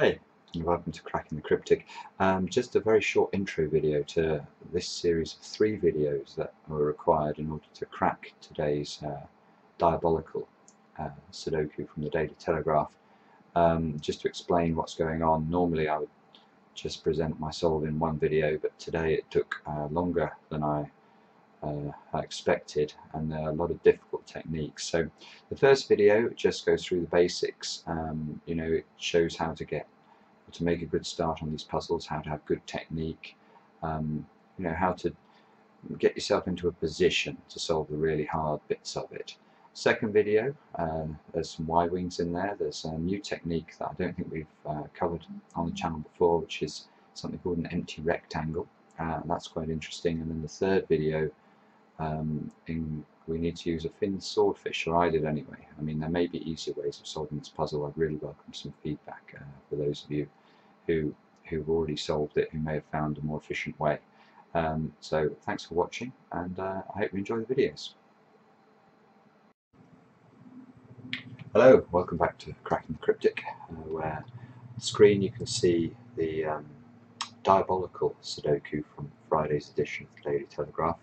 Hi, and welcome to Cracking the Cryptic. Um, just a very short intro video to this series of three videos that were required in order to crack today's uh, diabolical uh, Sudoku from the Daily Telegraph. Um, just to explain what's going on, normally I would just present my solve in one video, but today it took uh, longer than I uh, I expected and there are a lot of difficult techniques. So the first video just goes through the basics. Um, you know, it shows how to get to make a good start on these puzzles, how to have good technique, um, you know, how to get yourself into a position to solve the really hard bits of it. Second video, uh, there's some Y-wings in there. There's a new technique that I don't think we've uh, covered on the channel before, which is something called an empty rectangle. Uh, that's quite interesting. And then the third video um, in, we need to use a fin swordfish, or I did anyway. I mean, there may be easier ways of solving this puzzle. I'd really welcome some feedback uh, for those of you who who've already solved it, who may have found a more efficient way. Um, so thanks for watching, and uh, I hope you enjoy the videos. Hello, welcome back to Cracking the Cryptic, uh, where on the screen you can see the um, diabolical Sudoku from Friday's edition of the Daily Telegraph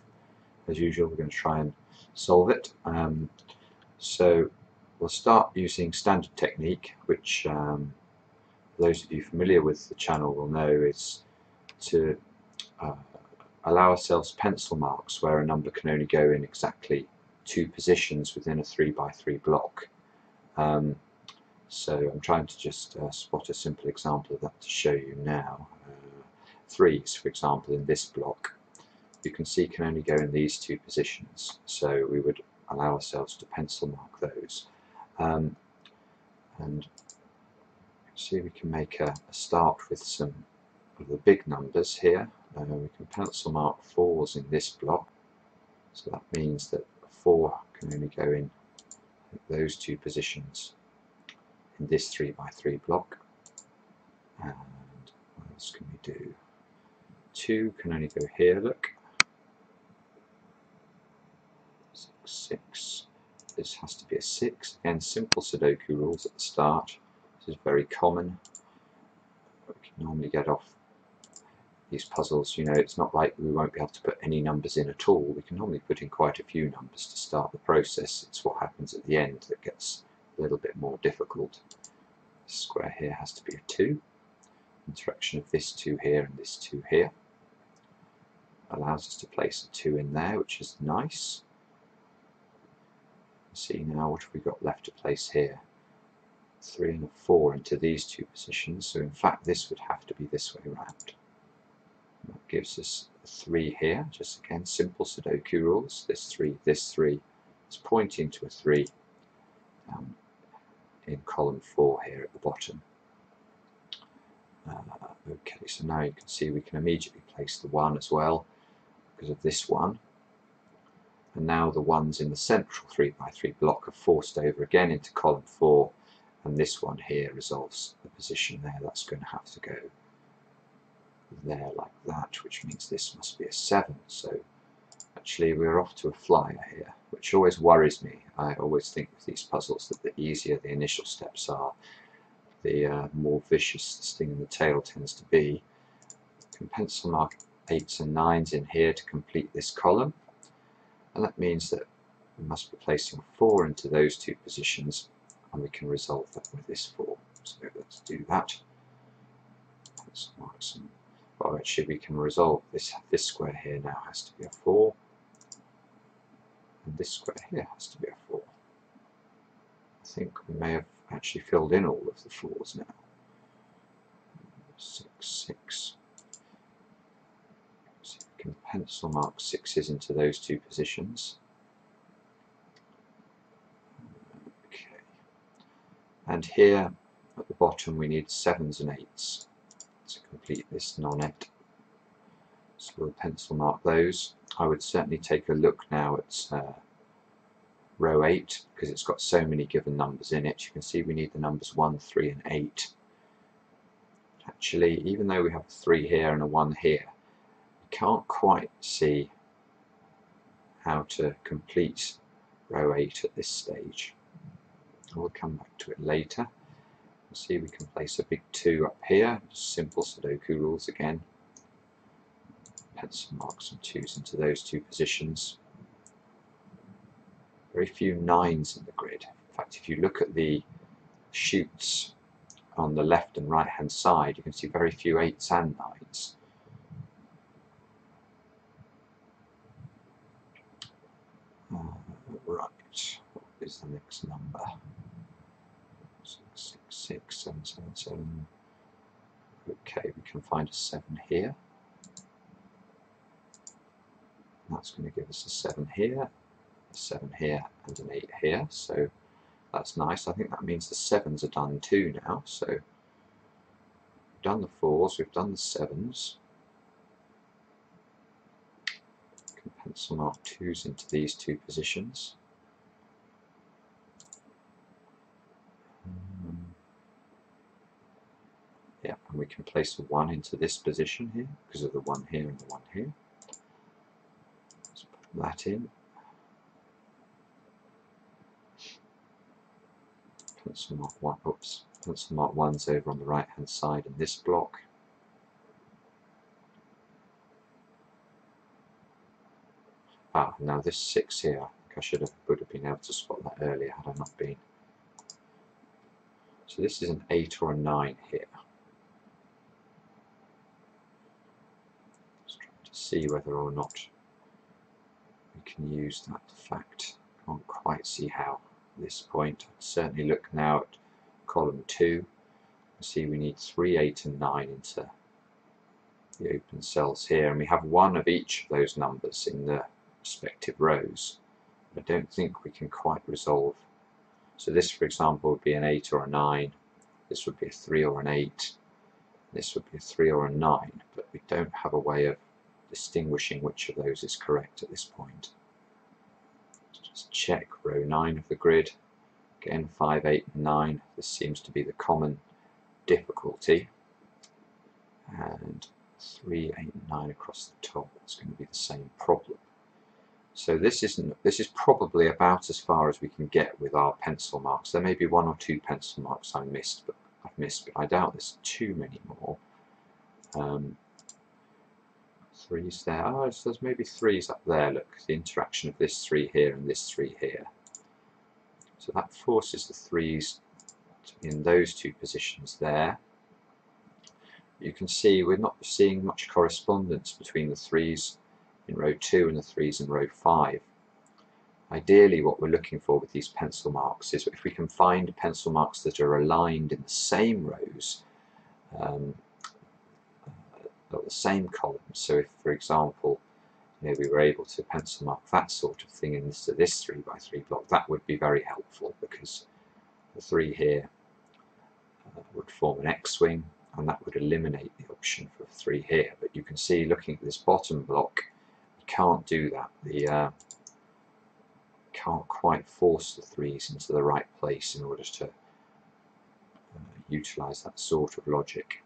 as usual we're going to try and solve it. Um, so we'll start using standard technique which um, those of you familiar with the channel will know is to uh, allow ourselves pencil marks where a number can only go in exactly two positions within a 3 by 3 block. Um, so I'm trying to just uh, spot a simple example of that to show you now. Uh, threes for example in this block you can see can only go in these two positions. So we would allow ourselves to pencil mark those. Um, and see we can make a, a, start with some of the big numbers here. Uh, we can pencil mark fours in this block. So that means that four can only go in those two positions in this 3 by 3 block. And what else can we do? 2 can only go here look six. This has to be a six. Again, simple Sudoku rules at the start. This is very common. We can normally get off these puzzles. You know, it's not like we won't be able to put any numbers in at all. We can normally put in quite a few numbers to start the process. It's what happens at the end that gets a little bit more difficult. This square here has to be a 2. Interaction of this 2 here and this 2 here allows us to place a 2 in there, which is nice see now what have we got left to place here. 3 and a 4 into these two positions. So in fact this would have to be this way around. That gives us 3 here just again simple Sudoku rules. This 3 this 3 is pointing to a 3 um, in column 4 here at the bottom. Uh, okay so now you can see we can immediately place the 1 as well because of this one and now the ones in the central 3x3 block are forced over again into column 4 and this one here resolves the position there. That's going to have to go there like that which means this must be a 7 so actually we're off to a flyer here which always worries me. I always think with these puzzles that the easier the initial steps are the uh, more vicious the sting in the tail tends to be. Can pencil mark 8s and 9s in here to complete this column and that means that we must be placing 4 into those two positions and we can resolve that with this 4. So let's do that. Let's mark some. Well, actually, we can resolve this. This square here now has to be a 4, and this square here has to be a 4. I think we may have actually filled in all of the 4s now. 6, 6 can pencil mark sixes into those two positions. Okay. And here at the bottom we need sevens and eights to complete this nonet. So we'll pencil mark those. I would certainly take a look now at uh, row 8 because it's got so many given numbers in it. You can see we need the numbers 1, 3 and 8. Actually, even though we have a 3 here and a 1 here, can't quite see how to complete row 8 at this stage. We'll come back to it later. see we can place a big 2 up here, simple Sudoku rules again. Pencil mark some 2s into those two positions. Very few 9s in the grid. In fact, if you look at the shoots on the left and right hand side, you can see very few 8s and 9s. Right, is the next number? Six, six, six, seven, seven, seven. Okay, we can find a 7 here. That's going to give us a 7 here, a 7 here, and an 8 here. So that's nice. I think that means the 7s are done too now. So we've done the 4s, we've done the 7s. Pencil mark 2s into these two positions. Um, yeah, and we can place a 1 into this position here because of the 1 here and the 1 here. Let's put that in. Pencil mark 1, oops, pencil mark 1's over on the right hand side in this block. Ah, now this 6 here, I think I should have, would have been able to spot that earlier had I not been. So this is an 8 or a 9 here. Just trying to see whether or not we can use that fact. Can't quite see how at this point. I'd certainly look now at column 2 see we need 3, 8 and 9 into the open cells here and we have one of each of those numbers in the respective rows. I don't think we can quite resolve. So this for example would be an 8 or a 9, this would be a 3 or an 8, this would be a 3 or a 9 but we don't have a way of distinguishing which of those is correct at this point. Let's just check row 9 of the grid. Again 5, 8 and 9. This seems to be the common difficulty. And 3, 8 and 9 across the top. It's going to be the same problem. So this isn't this is probably about as far as we can get with our pencil marks. There may be one or two pencil marks I missed, but I've missed, but I doubt there's too many more. Um, threes there. Oh, so there's maybe threes up there. Look, the interaction of this three here and this three here. So that forces the threes in those two positions there. You can see we're not seeing much correspondence between the threes in row 2 and the threes in row 5. Ideally what we're looking for with these pencil marks is if we can find pencil marks that are aligned in the same rows um, got the same columns. So if, for example, you know, we were able to pencil mark that sort of thing into this 3 by 3 block, that would be very helpful because the 3 here uh, would form an X-wing and that would eliminate the option for 3 here. But you can see looking at this bottom block, can't do that. The uh, can't quite force the 3's into the right place in order to uh, utilize that sort of logic.